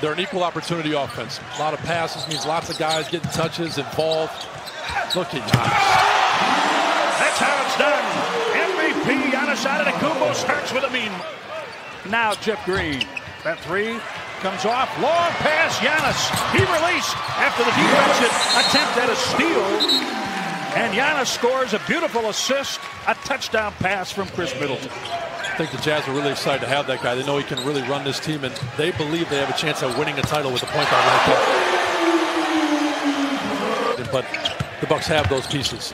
They're an equal opportunity offense. A lot of passes means lots of guys getting touches, involved. Look at. That's how it's done. MVP Giannis Antetokounmpo starts with a mean. Now Jeff Green. That three comes off. Long pass, Giannis. He released after the defensive attempt at a steal. And Giannis scores a beautiful assist, a touchdown pass from Khris Middleton. I think the Jazz are really excited to have that guy. They know he can really run this team, and they believe they have a chance at winning a title with a point guard like that. But the Bucks have those pieces.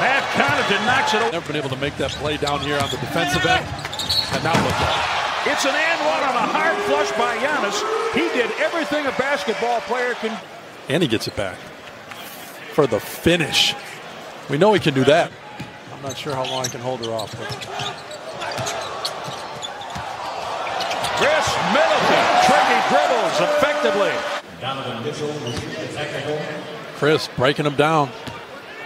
Pat Connaughton knocks it over. Never been able to make that play down here on the defensive end, and now look at it. It's an and one on a hard flush by Giannis. He did everything a basketball player can. And he gets it back for the finish. We know he can do that. I'm not sure how long I can hold her off. But. Khris Middleton, tricky dribbles effectively. Khris breaking him down,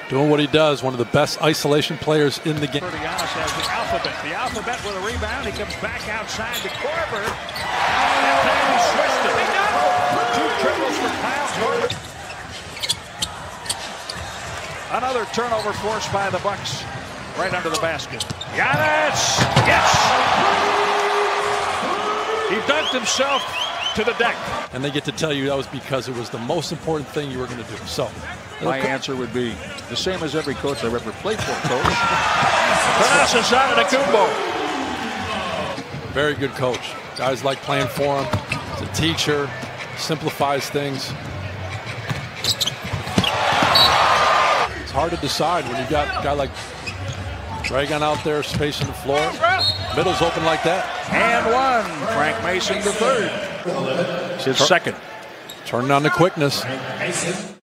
doing what he does. One of the best isolation players in the game. Has the alphabet. The alphabet with a rebound. He comes back outside to Korver. And he switched it. Two triples for Kyle Another turnover forced by the Bucks. Right under the basket. Giannis! Yes! He dunked himself to the deck. And they get to tell you that was because it was the most important thing you were going to do. So, my answer would be the same as every coach I've ever played for, coach. Thanasis Antetokounmpo. Very good coach. Guys like playing for him. He's a teacher. Simplifies things. It's hard to decide when you got a guy like Dragon out there spacing the floor. Middle's open like that. And one. Frank Mason the third. His second. Turning on the quickness.